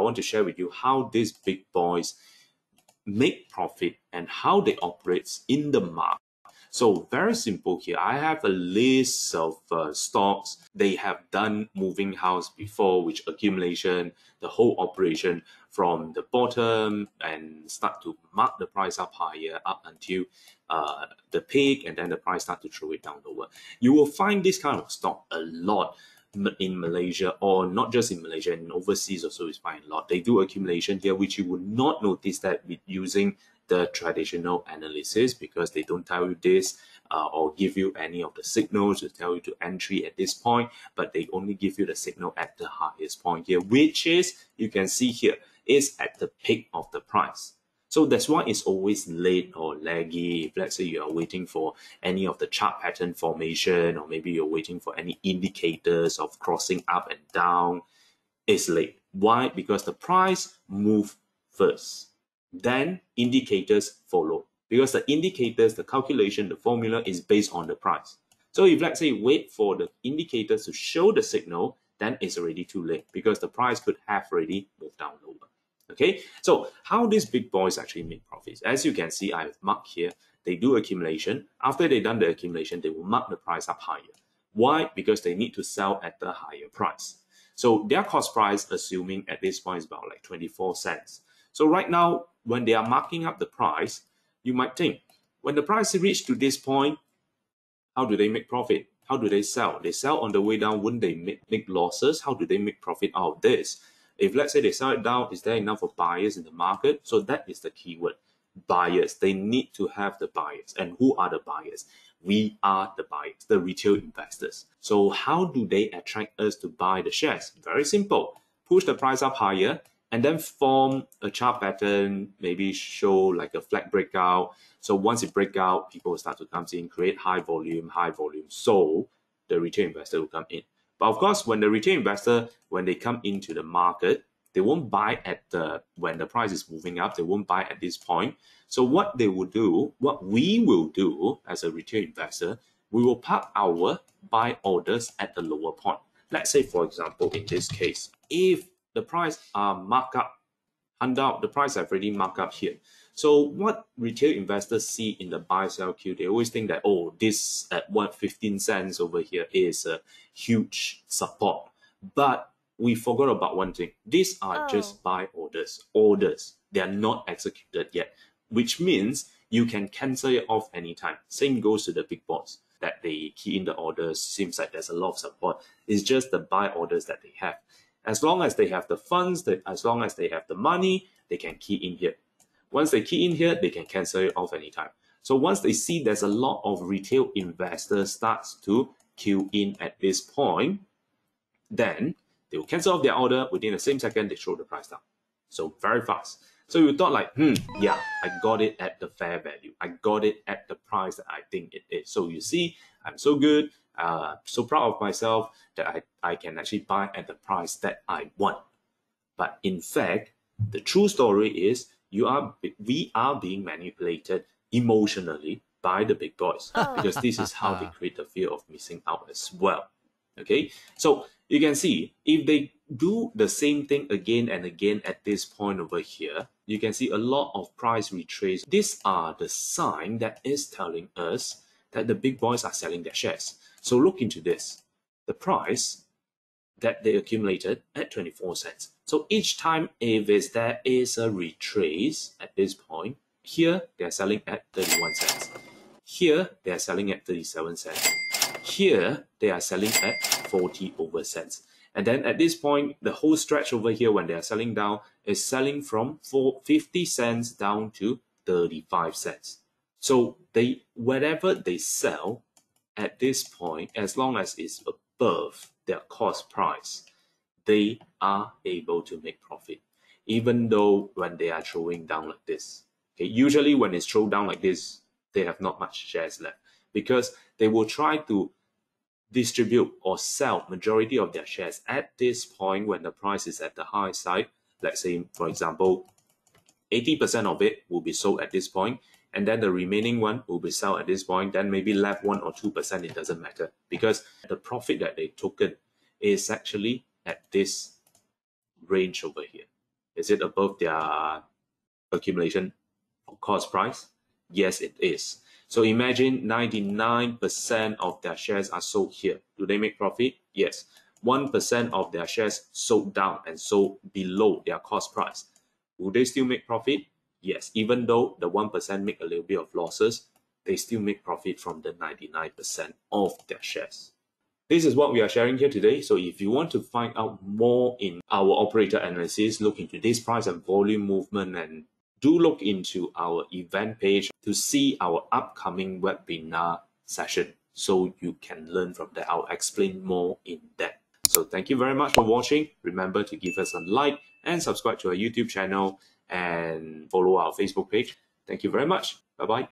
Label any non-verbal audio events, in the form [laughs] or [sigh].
I want to share with you how these big boys make profit and how they operate in the market. So very simple here. I have a list of uh, stocks. They have done moving house before, which accumulation, the whole operation from the bottom and start to mark the price up higher up until uh, the peak and then the price start to throw it down lower. You will find this kind of stock a lot in Malaysia or not just in Malaysia and overseas also is fine a lot. They do accumulation here, which you would not notice that with using the traditional analysis because they don't tell you this uh, or give you any of the signals to tell you to entry at this point, but they only give you the signal at the highest point here, which is, you can see here, is at the peak of the price. So that's why it's always late or laggy. If let's say you are waiting for any of the chart pattern formation, or maybe you're waiting for any indicators of crossing up and down, it's late. Why? Because the price move first. Then indicators follow. Because the indicators, the calculation, the formula is based on the price. So if let's say wait for the indicators to show the signal, then it's already too late because the price could have already moved down lower. Okay, so how these big boys actually make profits? As you can see, I have marked here, they do accumulation. After they done the accumulation, they will mark the price up higher. Why? Because they need to sell at the higher price. So their cost price, assuming at this point is about like 24 cents. So right now, when they are marking up the price, you might think, when the price reached to this point, how do they make profit? How do they sell? They sell on the way down, wouldn't they make, make losses? How do they make profit out of this? If let's say they sell it down, is there enough of buyers in the market? So that is the keyword. Buyers. They need to have the buyers. And who are the buyers? We are the buyers, the retail investors. So how do they attract us to buy the shares? Very simple. Push the price up higher and then form a chart pattern, maybe show like a flag breakout. So once it break out, people start to come in, create high volume, high volume. So the retail investor will come in. But of course, when the retail investor, when they come into the market, they won't buy at the when the price is moving up, they won't buy at this point. So what they will do, what we will do as a retail investor, we will park our buy orders at the lower point. Let's say, for example, in this case, if the price uh, are marked up, Handal, the price I've already marked up here. So what retail investors see in the buy sell queue, they always think that, oh, this at what 15 cents over here is a huge support. But we forgot about one thing. These are oh. just buy orders, orders. They are not executed yet, which means you can cancel it off anytime. Same goes to the big boss that they key in the orders. Seems like there's a lot of support. It's just the buy orders that they have. As long as they have the funds, that as long as they have the money, they can key in here. Once they key in here, they can cancel it off anytime. So once they see there's a lot of retail investors starts to queue in at this point, then they will cancel off their order within the same second they throw the price down. So very fast. So you thought like, hmm, yeah, I got it at the fair value. I got it at the price that I think it is. So you see, I'm so good, uh, so proud of myself that I, I can actually buy at the price that I want. But in fact, the true story is you are we are being manipulated emotionally by the big boys oh. because this is how they [laughs] create the fear of missing out as well. Okay, so you can see if they do the same thing again and again at this point over here, you can see a lot of price retrace. These are the sign that is telling us that the big boys are selling their shares. So look into this. The price that they accumulated at 24 cents. So each time if there is a retrace at this point, here they're selling at 31 cents. Here they are selling at 37 cents. Here they are selling at 40 over cents. And then at this point, the whole stretch over here when they are selling down is selling from 50 cents down to 35 cents. So they whatever they sell at this point, as long as it's above their cost price, they are able to make profit, even though when they are throwing down like this. Okay, usually when it's thrown down like this, they have not much shares left because they will try to distribute or sell majority of their shares at this point when the price is at the high side. Let's say, for example, 80% of it will be sold at this point and then the remaining one will be sold at this point, then maybe left 1 or 2%, it doesn't matter because the profit that they took in is actually at this range over here. Is it above their accumulation cost price? Yes, it is. So imagine 99% of their shares are sold here. Do they make profit? Yes. 1% of their shares sold down and sold below their cost price. Will they still make profit? Yes. Even though the 1% make a little bit of losses, they still make profit from the 99% of their shares. This is what we are sharing here today. So if you want to find out more in our operator analysis, look into this price and volume movement and do look into our event page to see our upcoming webinar session so you can learn from that. I'll explain more in depth. So thank you very much for watching. Remember to give us a like and subscribe to our YouTube channel and follow our Facebook page. Thank you very much. Bye bye.